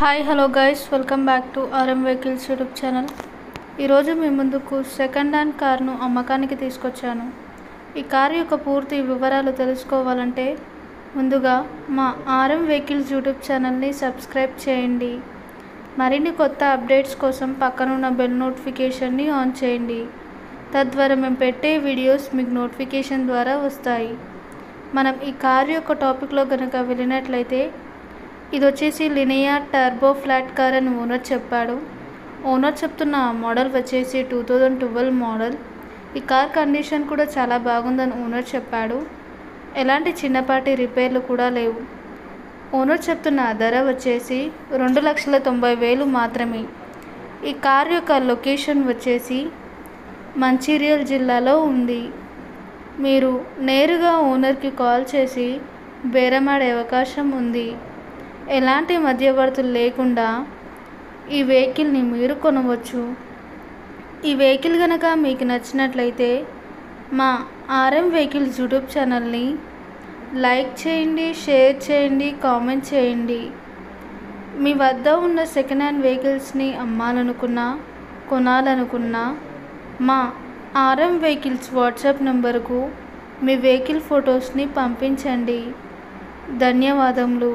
Hi hello guys welcome back to RM vehicles YouTube channel ఈరోజు మీ ముందుకు second hand కార్ను అమ్మకానికి తీసుకొచ్చాను. ఈ కారు యొక్క పూర్తి వివరాలు తెలుసుకోవాలంటే ముందుగా మా ఆర్ఎం వెహికల్స్ యూట్యూబ్ ఛానల్ని సబ్స్క్రైబ్ చేయండి. మరిన్ని కొత్త అప్డేట్స్ కోసం పక్కనున్న బెల్ నోటిఫికేషన్ని ఆన్ చేయండి. తద్వారా మేము పెట్టే వీడియోస్ మీకు నోటిఫికేషన్ ద్వారా వస్తాయి. మనం ఈ కారు యొక్క టాపిక్లో కనుక వెళ్ళినట్లయితే ఇది వచ్చేసి లినియా టర్బో ఫ్లాట్ కార్ అని ఓనర్ చెప్పాడు. ఓనర్ చెప్తున్న మోడల్ వచ్చేసి టూ థౌజండ్ ట్వెల్వ్ మోడల్. ఈ కార్ కండిషన్ కూడా చాలా బాగుందని ఓనర్ చెప్పాడు. ఎలాంటి చిన్నపాటి రిపేర్లు కూడా లేవు. ఓనర్ చెప్తున్న ధర వచ్చేసి రెండు లక్షల తొంభై వేలు మాత్రమే. ఈ కార్ యొక్క లొకేషన్ వచ్చేసి మంచిర్యాల జిల్లాలో ఉంది. మీరు నేరుగా ఓనర్కి కాల్ చేసి బేరమాడే అవకాశం ఉంది. ఎలాంటి మధ్యవర్తులు లేకుండా ఈ వెహికల్ని మీరు కొనవచ్చు. ఈ వెహికల్ కనుక మీకు నచ్చినట్లయితే మా ఆర్ఎం వెహికల్స్ యూట్యూబ్ ఛానల్ని లైక్ చేయండి షేర్ చేయండి కామెంట్ చేయండి. మీ వద్ద ఉన్న సెకండ్ హ్యాండ్ వెహికల్స్ని అమ్మాలనుకున్నా కొనాలనుకున్నా మా ఆర్ఎం వెహికల్స్ వాట్సాప్ నెంబర్కు మీ వెహికల్ ఫొటోస్ని పంపించండి. ధన్యవాదములు.